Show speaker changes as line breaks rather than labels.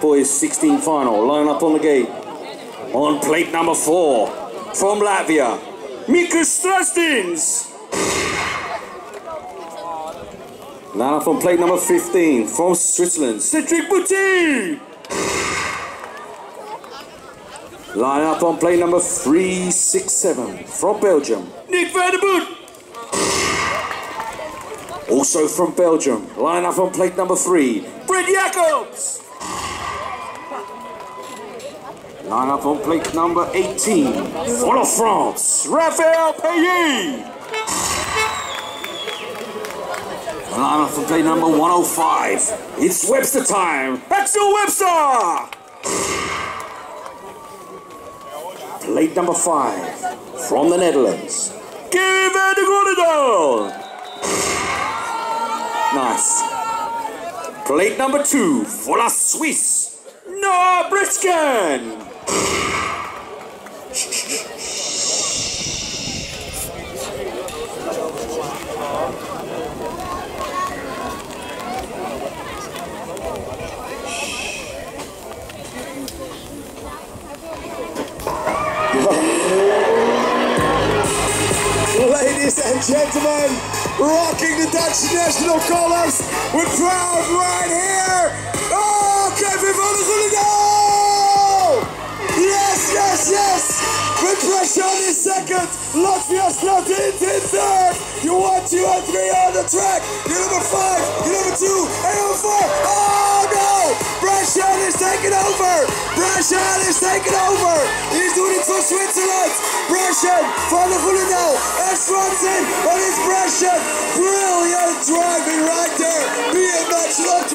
for his 16th final. Line up on the gate. On plate number four from Latvia, Mikas Strastins. Line up on plate number 15 from Switzerland, Cedric Boutin. Line up on plate number 367 from Belgium, Nick van der Boot. Also from Belgium, line up on plate number three, Brett Jacobs. Line up on plate number 18, for France, Raphael Paillet. Line up on plate number 105, it's Webster time, Axel Webster. Plate number five, from the Netherlands, Kevin der Nice. Plate number two for La Suisse, Noah Briskin.
Ladies and gentlemen, rocking the Dutch national colors, we're proud right here. Oh, Kevin van der! Yes, yes, yes! With pressure on his second, Latvia slot in third. You one, two, and three on the track. You're number five, you're number two, and number four. Taking over! Brashan is taking over! He's doing it for Switzerland! Brashan, Van der Groenendaal, and Swanson, but it's Brashan! Brilliant driving right there! Be a match